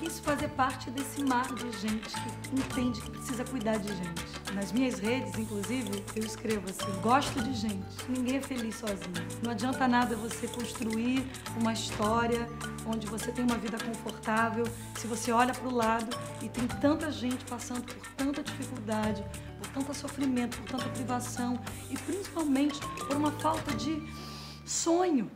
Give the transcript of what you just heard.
quis fazer parte desse mar de gente que entende que precisa cuidar de gente. Nas minhas redes, inclusive, eu escrevo assim: gosto de gente. Ninguém é feliz sozinho. Não adianta nada você construir uma história onde você tem uma vida confortável se você olha para o lado e tem tanta gente passando por tanta dificuldade, por tanto sofrimento, por tanta privação e principalmente por uma falta de sonho